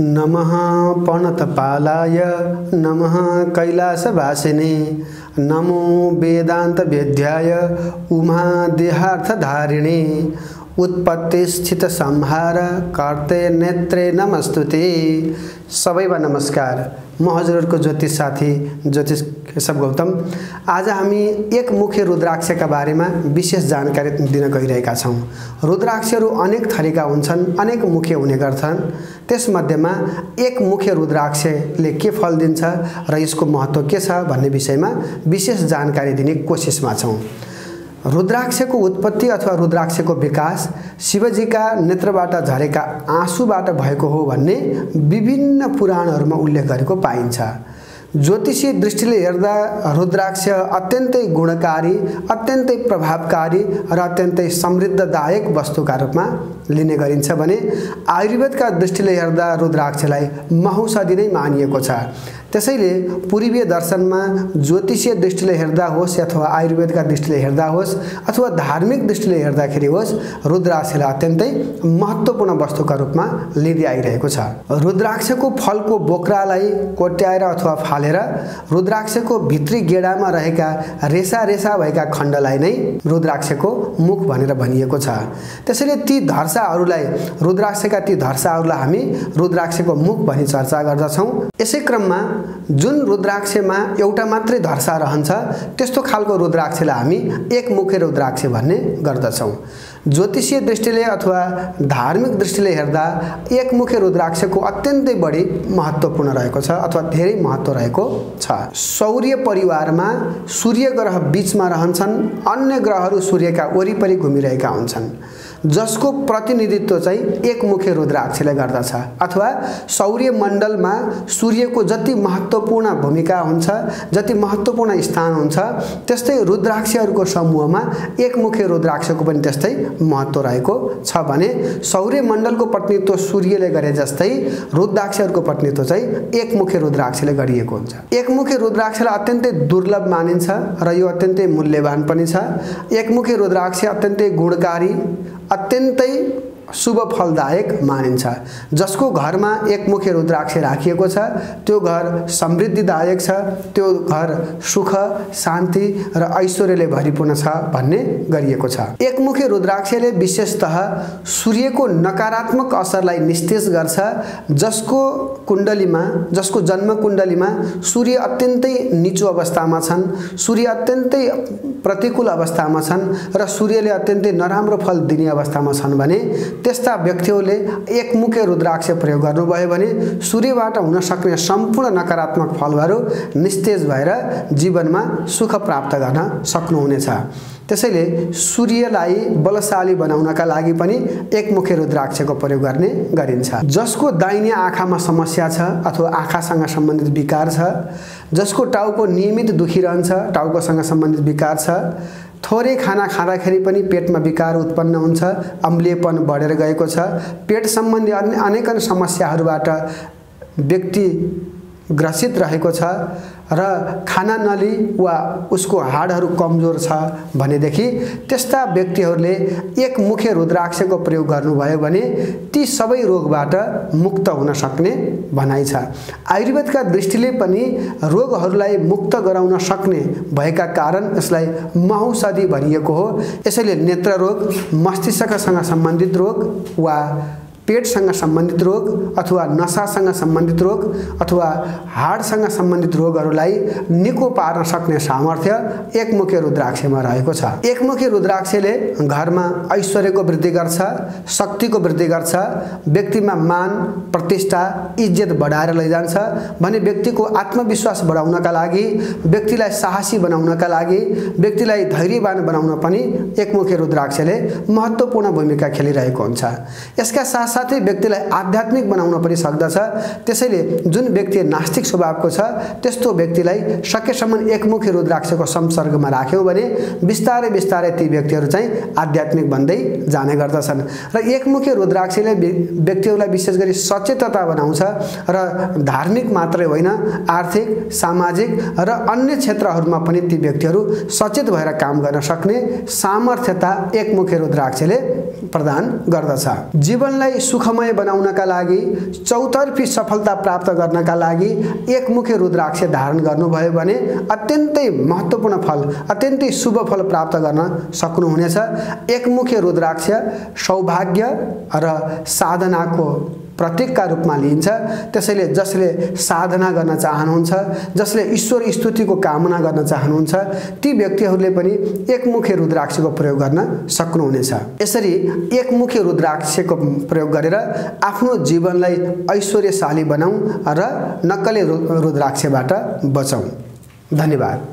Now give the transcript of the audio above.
नमः पणतपालाय नमः कैलासवासिने नमो वेदान्तवेद्याय उमादेहार्थधारिणे उत्पत्तिस्थितसंहार कर्ते नेत्रे नमस्तुते। सबैमा नमस्कार। म हजुरहरूको ज्योतिष साथी ज्योतिष केशव गौतम। आज हामी एक मुख्य रुद्राक्षका बारेमा विशेष जानकारी दिन गइरहेका छौँ। रुद्राक्षहरू अनेक थरीका हुन्छन् अनेक मुख्य हुने गर्छन्। त्यसमध्येमा एक मुख्य रुद्राक्षले के फल दिन्छ र यसको महत्त्व के छ भन्ने विषयमा विशेष जानकारी दिने कोसिसमा छौँ। रुद्राक्षको उत्पत्ति अथवा रुद्राक्षको विकास शिवजीका नेत्रबाट झरेका आँसुबाट भएको हो भन्ने विभिन्न पुराणहरूमा उल्लेख गरेको पाइन्छ। ज्योतिषीय दृष्टिले हेर्दा रुद्राक्ष अत्यन्तै गुणकारी अत्यन्तै प्रभावकारी र अत्यन्तै समृद्धदायक वस्तुका रूपमा लिने गरिन्छ भने आयुर्वेदका दृष्टिले हेर्दा रुद्राक्षलाई महौषधि नै मानिएको छ। त्यसैले पूर्वीय दर्शनमा ज्योतिषीय दृष्टिले हेर्दा होस् अथवा आयुर्वेदका दृष्टिले हेर्दा होस् अथवा धार्मिक दृष्टिले हेर्दाखेरि होस् रुद्राक्षलाई अत्यन्तै महत्त्वपूर्ण वस्तुका रूपमा लिँदै आइरहेको छ। रुद्राक्षको फलको बोक्रालाई कोट्याएर अथवा फालेर रुद्राक्षको भित्री गेडामा रहेका रेसा रेसा भएका खण्डलाई नै रुद्राक्षको मुख भनेर भनिएको छ। त्यसैले ती धर्साहरूलाई रुद्राक्षका ती धर्साहरूलाई हामी रुद्राक्षको मुख भनी चर्चा गर्दछौँ। यसै क्रममा जुन रुद्राक्षमा एउटा मात्रै धर्सा रहन्छ त्यस्तो खालको रुद्राक्षलाई हामी एक मुखे रुद्राक्ष भन्ने गर्दछौँ। ज्योतिषीय दृष्टिले अथवा धार्मिक दृष्टिले हेर्दा एक मुखे रुद्राक्षको अत्यन्तै बढी महत्त्वपूर्ण रहेको छ अथवा धेरै महत्त्व रहेको छ। सौर्य परिवारमा सूर्य ग्रह बिचमा रहन्छन् अन्य ग्रहहरू सूर्यका वरिपरि घुमिरहेका हुन्छन्। जसको प्रतिनिधित्व चाहिँ एकमुखे रुद्राक्षले गर्दछ अथवा सौर्य मण्डलमा सूर्यको जति महत्त्वपूर्ण भूमिका हुन्छ जति महत्त्वपूर्ण स्थान हुन्छ त्यस्तै रुद्राक्षहरूको समूहमा एकमुखे रुद्राक्षको पनि त्यस्तै महत्त्व रहेको छ भने सौर्य मण्डलको प्रतिनिधित्व सूर्यले गरे जस्तै रुद्राक्षहरूको प्रतिनिधित्व चाहिँ एकमुखे रुद्राक्षले गरिएको हुन्छ। एकमुखे रुद्राक्षलाई अत्यन्तै दुर्लभ मानिन्छ र यो अत्यन्तै मूल्यवान पनि छ। एकमुखे रुद्राक्ष अत्यन्तै गुणकारी अत्यन्तै शुभ फलदायक मानिन्छ। जसको घरमा एकमुखे रुद्राक्ष राखिएको छ त्यो घर समृद्धिदायक छ त्यो घर सुख शान्ति र ऐश्वर्यले भरिपूर्ण छ भन्ने गरिएको छ। एकमुखे रुद्राक्षले विशेषतः सूर्यको नकारात्मक असरलाई निस्तेज गर्छ जसको कुण्डलीमा जसको जन्म कुण्डलीमा सूर्य अत्यन्तै निचो अवस्थामा छन् सूर्य अत्यन्तै प्रतिकूल अवस्थामा छन् र सूर्यले अत्यन्तै नराम्रो फल दिने अवस्थामा छन् भने त्यस्ता व्यक्तिहरूले एकमुखे रुद्राक्ष प्रयोग गर्नुभयो भने सूर्यबाट हुन सक्ने सम्पूर्ण नकारात्मक फलहरू निस्तेज भएर जीवनमा सुख प्राप्त गर्न सक्नुहुनेछ। त्यसैले सूर्यलाई बलशाली बनाउनका लागि पनि एकमुखे रुद्राक्षको प्रयोग गर्ने गरिन्छ। जसको दाहिने आँखामा समस्या छ अथवा आँखासँग सम्बन्धित विकार छ जसको टाउको नियमित दुखिरहन्छ टाउकोसँग सम्बन्धित विकार छ थोरै खाना खाँदाखेरि पनि पेटमा विकार उत्पन्न हुन्छ अम्लिएपन बढेर गएको छ। पेट सम्बन्धी अन्य अनेक समस्याहरूबाट व्यक्ति ग्रसित रहेको छ र खाना नली वा उसको हाडहरू कमजोर छ भनेदेखि त्यस्ता व्यक्तिहरूले एक मुख्य रुद्राक्षको प्रयोग गर्नुभयो भने ती सबै रोगबाट मुक्त हुन सक्ने भनाइ छ। आयुर्वेदका दृष्टिले पनि रोगहरूलाई मुक्त गराउन सक्ने भएका कारण यसलाई महौषधि भनिएको हो। यसैले नेत्र रोग मस्तिष्कसँग सम्बन्धित रोग वा पेटसँग सम्बन्धित रोग अथवा नसासँग सम्बन्धित रोग अथवा हाडसँग सम्बन्धित रोगहरूलाई निको पार्न सक्ने सामर्थ्य एकमुखे रुद्राक्षमा रहेको छ। एकमुखे रुद्राक्षले घरमा ऐश्वर्यको वृद्धि गर्छ शक्तिको वृद्धि गर्छ व्यक्तिमा मान प्रतिष्ठा इज्जत बढाएर लैजान्छ। भने व्यक्तिको आत्मविश्वास बढाउनका लागि व्यक्तिलाई साहसी बनाउनका लागि व्यक्तिलाई धैर्यवान बनाउन पनि एकमुखे रुद्राक्षले महत्त्वपूर्ण भूमिका खेलिरहेको हुन्छ। यसका साथ साथै व्यक्तिलाई आध्यात्मिक बनाउन पनि सक्दछ। त्यसैले जुन व्यक्ति नास्तिक स्वभावको छ त्यस्तो व्यक्तिलाई सकेसम्म एकमुखी रुद्राक्षको संसर्गमा राख्यौँ भने बिस्तारै बिस्तारै ती व्यक्तिहरू चाहिँ आध्यात्मिक बन्दै जाने गर्दछन्। र एकमुखी रुद्राक्षले व्यक्तिहरूलाई विशेष गरी सचेतता बनाउँछ र धार्मिक मात्रै होइन आर्थिक सामाजिक र अन्य क्षेत्रहरूमा पनि ती व्यक्तिहरू सचेत भएर काम गर्न सक्ने सामर्थ्यता एकमुखे रुद्राक्षले प्रदान गर्दछ। जीवनलाई सुखमय बनाउनका लागि चौतर्फी सफलता प्राप्त गर्नका लागि एकमुखे रुद्राक्ष धारण गर्नुभयो भने अत्यन्तै महत्त्वपूर्ण फल अत्यन्तै शुभ फल प्राप्त गर्न सक्नुहुनेछ। एकमुखे रुद्राक्ष सौभाग्य र साधनाको प्रतीकका रूपमा लिइन्छ। त्यसैले जसले साधना गर्न चाहनुहुन्छ जसले ईश्वर स्तुतिको कामना गर्न चाहनुहुन्छ ती व्यक्तिहरूले पनि एकमुखे रुद्राक्षको प्रयोग गर्न सक्नुहुनेछ। यसरी एकमुखे रुद्राक्षको प्रयोग गरेर आफ्नो जीवनलाई ऐश्वर्यशाली बनाऊ र नक्कले रुद्राक्षबाट बचाउँ। धन्यवाद।